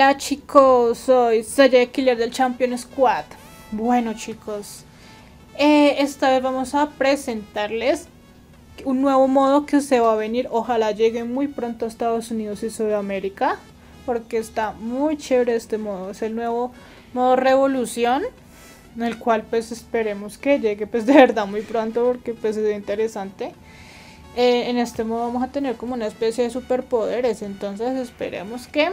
Hola chicos, soy Saya Killer del Champion Squad. Bueno chicos, eh, esta vez vamos a presentarles un nuevo modo que se va a venir. Ojalá llegue muy pronto a Estados Unidos y Sudamérica. Porque está muy chévere este modo. Es el nuevo modo revolución. En el cual pues esperemos que llegue pues de verdad muy pronto porque pues es interesante. Eh, en este modo vamos a tener como una especie de superpoderes. Entonces esperemos que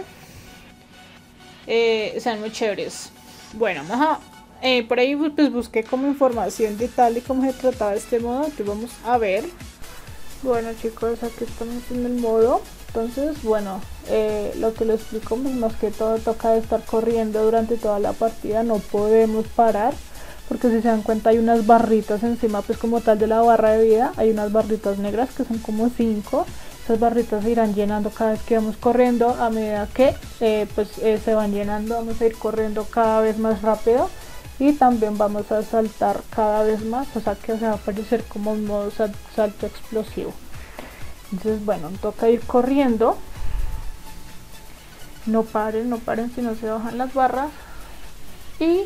eh, sean muy chéveres. Bueno, vamos eh, por ahí pues busqué como información de tal y cómo se trataba este modo. Entonces vamos a ver. Bueno chicos, aquí estamos en el modo. Entonces, bueno, eh, lo que lo explico pues, más que todo toca estar corriendo durante toda la partida. No podemos parar. Porque si se dan cuenta hay unas barritas encima pues como tal de la barra de vida. Hay unas barritas negras que son como 5 estas barritas irán llenando cada vez que vamos corriendo a medida que eh, pues eh, se van llenando vamos a ir corriendo cada vez más rápido y también vamos a saltar cada vez más o sea que se va a aparecer como un modo salto explosivo. Entonces bueno toca ir corriendo. No paren no paren si no se bajan las barras. Y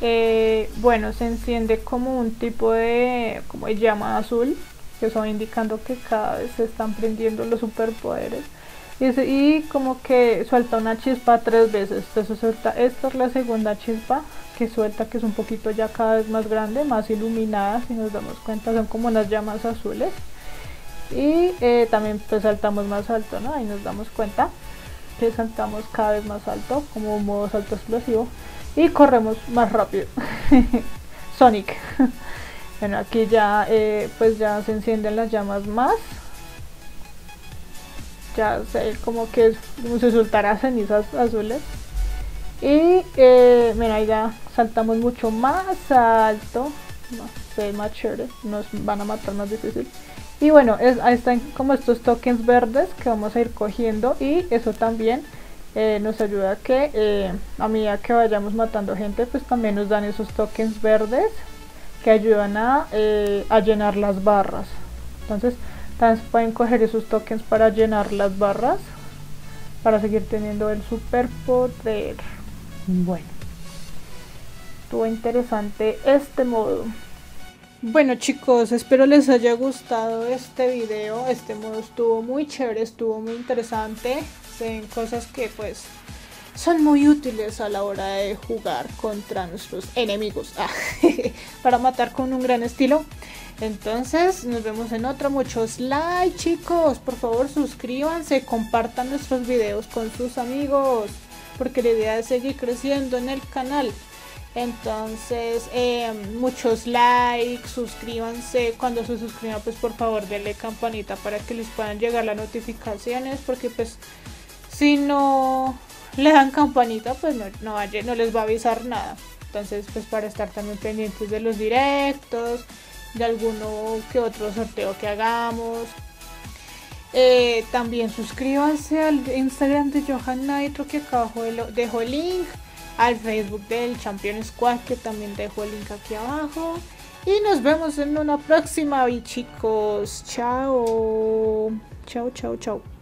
eh, bueno se enciende como un tipo de como llama azul que son indicando que cada vez se están prendiendo los superpoderes. Y, y como que suelta una chispa tres veces. Entonces suelta, esta es la segunda chispa que suelta, que es un poquito ya cada vez más grande, más iluminada, si nos damos cuenta, son como unas llamas azules. Y eh, también pues saltamos más alto, ¿no? Ahí nos damos cuenta que saltamos cada vez más alto, como un modo salto explosivo. Y corremos más rápido. Sonic. Bueno, aquí ya eh, pues ya se encienden las llamas más. Ya sé como que como si soltara cenizas azules. Y eh, mira, ya saltamos mucho más alto. No sé, más chévere. Nos van a matar más difícil. Y bueno, ahí están como estos tokens verdes que vamos a ir cogiendo. Y eso también eh, nos ayuda a que a medida que vayamos matando gente, pues también nos dan esos tokens verdes que ayudan eh, a, llenar las barras. Entonces, también pueden coger esos tokens para llenar las barras para seguir teniendo el superpoder. Bueno, estuvo interesante este modo. Bueno chicos, espero les haya gustado este video. Este modo estuvo muy chévere, estuvo muy interesante. Ven cosas que pues son muy útiles a la hora de jugar contra nuestros enemigos ah, para matar con un gran estilo. Entonces nos vemos en otro. Muchos like chicos. Por favor suscríbanse compartan nuestros videos con sus amigos porque la idea es seguir creciendo en el canal. Entonces em, muchos likes suscríbanse. Cuando se suscriban pues por favor denle campanita para que les puedan llegar las notificaciones porque pues si no le dan campanita, pues no, no, les va a avisar nada. Entonces, pues para estar también pendientes de los directos, de alguno que otro sorteo que hagamos. Eh, también suscríbanse al Instagram de Johan Nitro que acá abajo dejo el link. Al Facebook del Champion Squad que también dejo el link aquí abajo. Y nos vemos en una próxima, chicos. Chao. Chao, chao, chao.